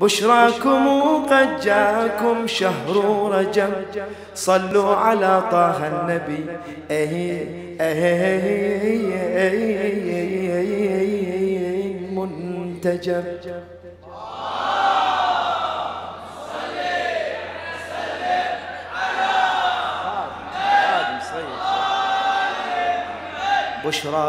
بشراكم قد جاكم شهر رجب. صلوا على طه النبي. منتجب. بشرى